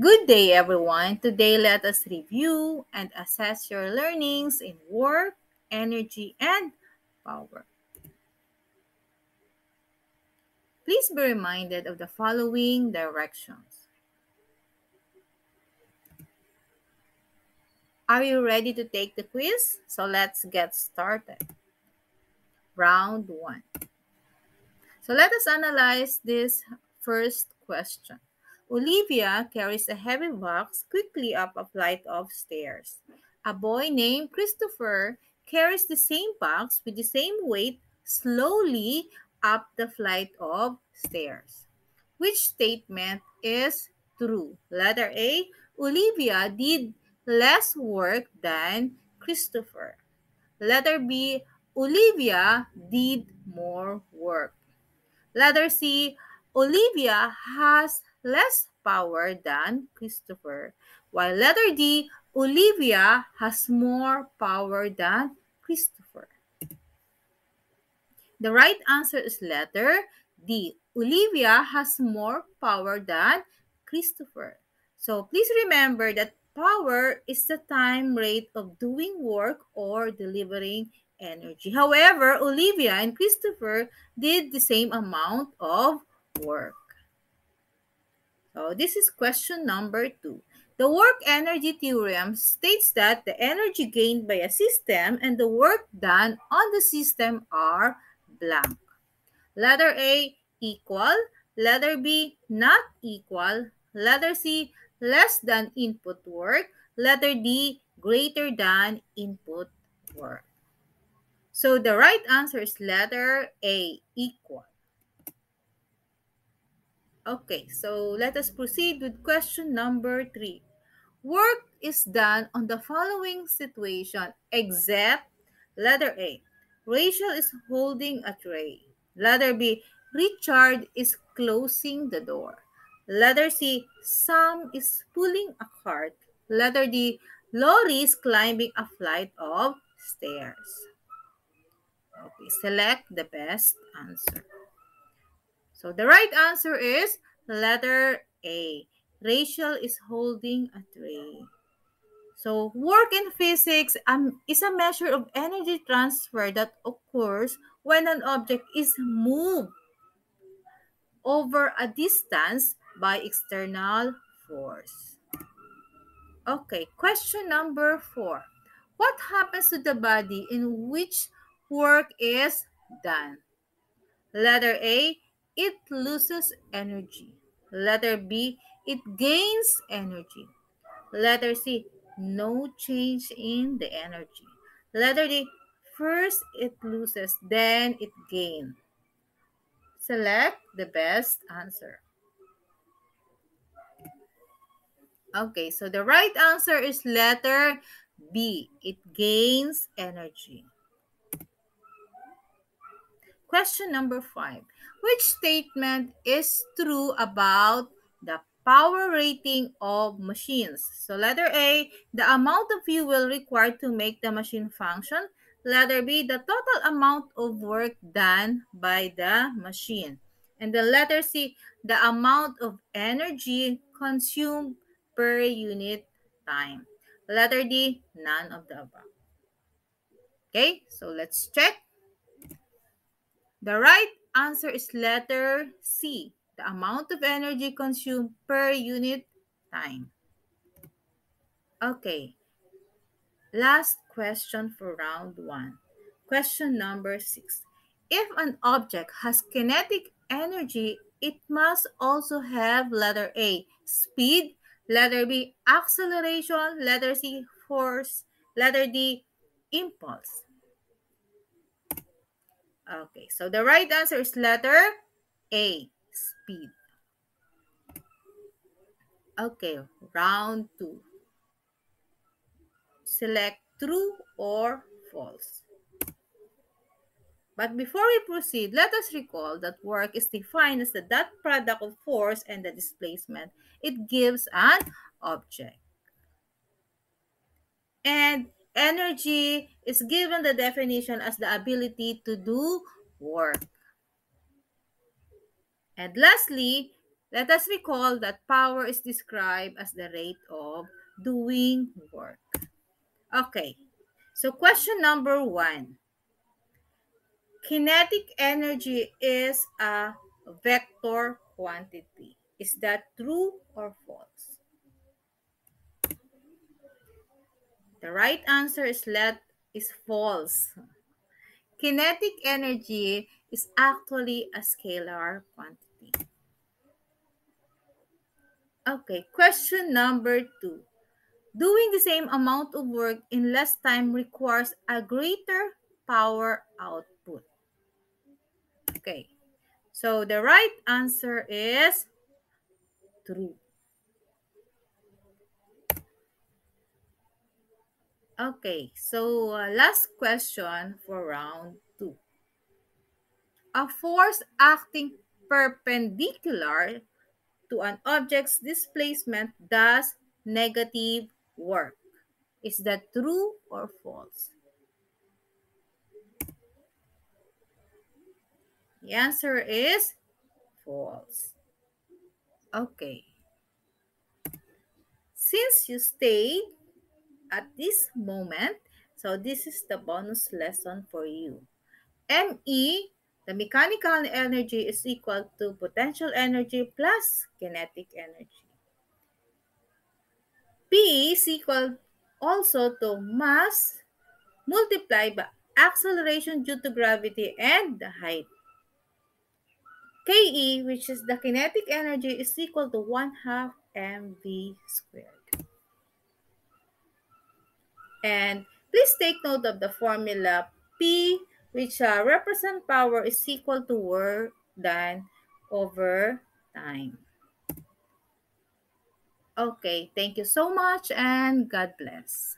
Good day, everyone. Today, let us review and assess your learnings in work, energy, and power. Please be reminded of the following directions. Are you ready to take the quiz? So let's get started. Round one. So let us analyze this first question. Olivia carries a heavy box quickly up a flight of stairs. A boy named Christopher carries the same box with the same weight slowly up the flight of stairs. Which statement is true? Letter A, Olivia did less work than Christopher. Letter B, Olivia did more work. Letter C, Olivia has less power than Christopher. While letter D, Olivia has more power than Christopher. The right answer is letter D. Olivia has more power than Christopher. So please remember that power is the time rate of doing work or delivering energy. However, Olivia and Christopher did the same amount of work. So this is question number two. The work energy theorem states that the energy gained by a system and the work done on the system are blank. Letter A, equal. Letter B, not equal. Letter C, less than input work. Letter D, greater than input work. So the right answer is letter A, equal. Okay, so let us proceed with question number three. Work is done on the following situation except letter A. Rachel is holding a tray. Letter B. Richard is closing the door. Letter C. Sam is pulling a cart. Letter D. Lori is climbing a flight of stairs. Okay, select the best answer. So the right answer is letter A. Rachel is holding a tray. So work in physics um, is a measure of energy transfer that occurs when an object is moved over a distance by external force. Okay, question number four. What happens to the body in which work is done? Letter A, it loses energy. Letter B, it gains energy. Letter C, no change in the energy. Letter D, first it loses, then it gains. Select the best answer. Okay, so the right answer is letter B. It gains energy. Question number five. Which statement is true about the power rating of machines? So letter A, the amount of fuel required to make the machine function. Letter B, the total amount of work done by the machine. And the letter C, the amount of energy consumed per unit time. Letter D, none of the above. Okay, so let's check. The right answer is letter C, the amount of energy consumed per unit time. Okay, last question for round one. Question number six. If an object has kinetic energy, it must also have letter A, speed, letter B, acceleration, letter C, force, letter D, impulse. Okay, so the right answer is letter A, speed. Okay, round two. Select true or false. But before we proceed, let us recall that work is defined as the dot product of force and the displacement. It gives an object. And Energy is given the definition as the ability to do work. And lastly, Let us recall that power is described as the rate of doing work. Okay, so question number one. Kinetic energy is a vector quantity. Is that true or false? The right answer is let is false. Kinetic energy is actually a scalar quantity. Okay, question number two. Doing the same amount of work in less time requires a greater power output. Okay, so the right answer is true. Okay, so uh, last question for round two. A force acting perpendicular to an object's displacement does negative work. Is that true or false? The answer is false. Okay. Since you stayed at this moment, so this is the bonus lesson for you. ME, the mechanical energy is equal to potential energy plus kinetic energy. P is equal also to mass multiplied by acceleration due to gravity and the height. Ke, which is the kinetic energy, is equal to 1 half mv squared. And please take note of the formula P, which uh, represent power is equal to work done over time. Okay, thank you so much and God bless.